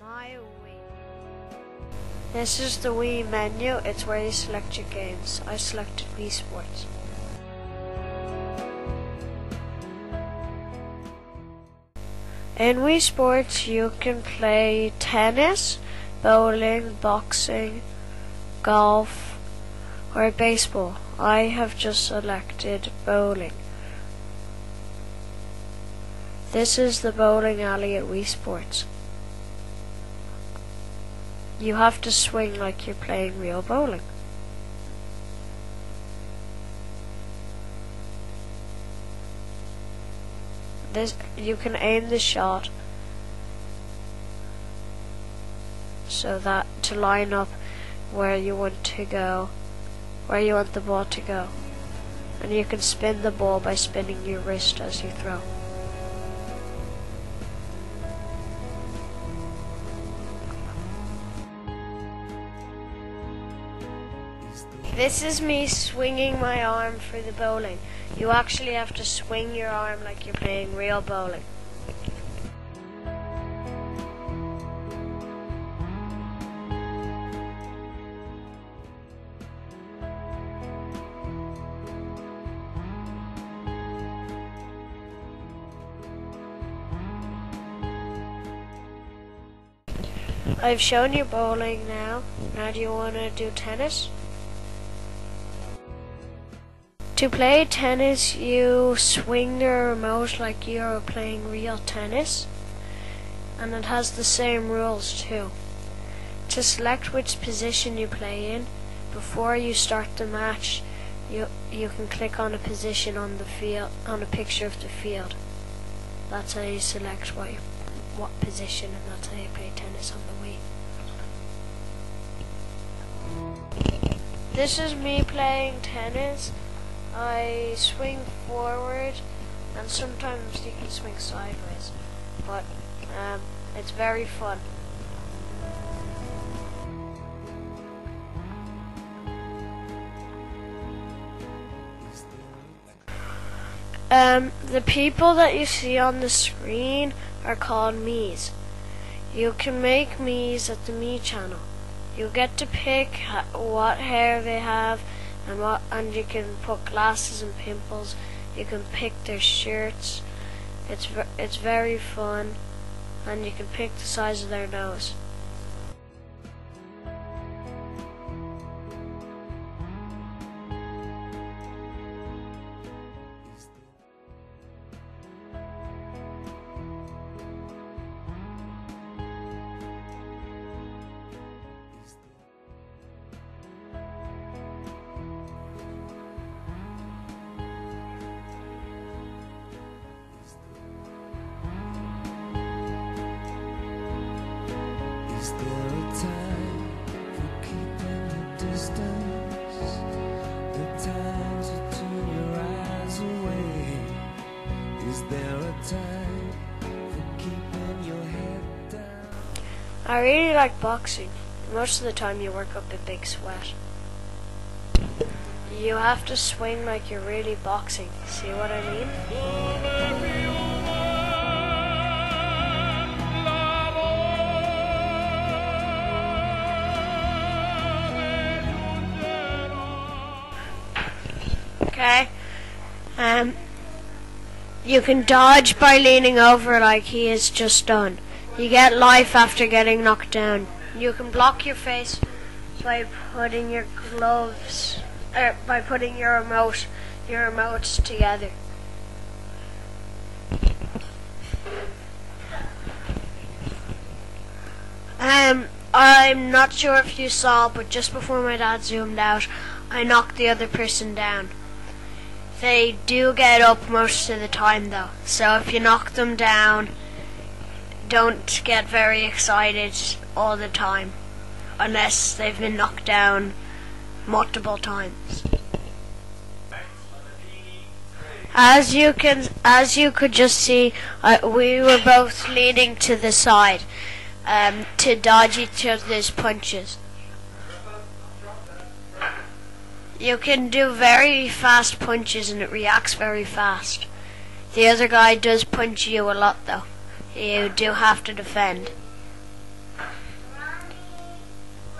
my Wii. This is the Wii menu. It's where you select your games. I selected Wii Sports. In Wii Sports, you can play tennis, bowling, boxing, golf, or baseball. I have just selected bowling. This is the bowling alley at Wii Sports. You have to swing like you're playing real bowling. This you can aim the shot so that to line up where you want to go, where you want the ball to go. And you can spin the ball by spinning your wrist as you throw. This is me swinging my arm for the bowling. You actually have to swing your arm like you're playing real bowling. I've shown you bowling now. Now do you want to do tennis? To play tennis, you swing the remote like you're playing real tennis, and it has the same rules too. To select which position you play in, before you start the match, you you can click on a position on the field on a picture of the field. That's how you select what you, what position, and that's how you play tennis on the Wii. This is me playing tennis. I swing forward and sometimes you can swing sideways but um, it's very fun. Um, the people that you see on the screen are called Miis. You can make Miis at the Me channel. You get to pick what hair they have and what and you can put glasses and pimples. You can pick their shirts. It's it's very fun, and you can pick the size of their nose. Time to turn your eyes away. Is there a time for keeping your head down? I really like boxing. Most of the time you work up a big sweat. You have to swing like you're really boxing. See what I mean? Okay. Um, you can dodge by leaning over like he has just done. You get life after getting knocked down. You can block your face by putting your gloves, er, by putting your remote, your remotes together. Um, I'm not sure if you saw, but just before my dad zoomed out, I knocked the other person down. They do get up most of the time though, so if you knock them down, don't get very excited all the time, unless they've been knocked down multiple times. As you can, as you could just see, uh, we were both leaning to the side um, to dodge each other's punches. You can do very fast punches and it reacts very fast. The other guy does punch you a lot though. You do have to defend.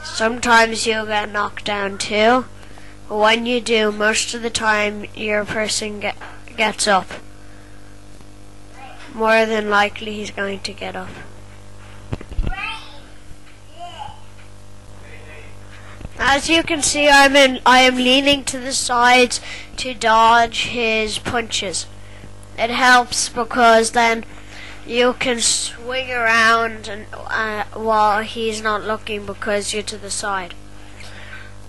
Sometimes you'll get knocked down too, but when you do, most of the time your person get, gets up. More than likely, he's going to get up. As you can see, I'm in. I am leaning to the sides to dodge his punches. It helps because then you can swing around and uh, while he's not looking because you're to the side.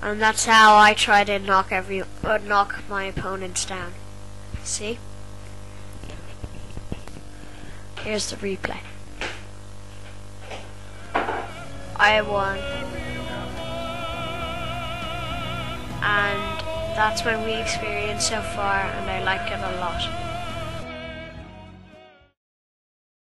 And that's how I try to knock every uh, knock my opponents down. See? Here's the replay. I won. And that's my we experience so far and I like it a lot.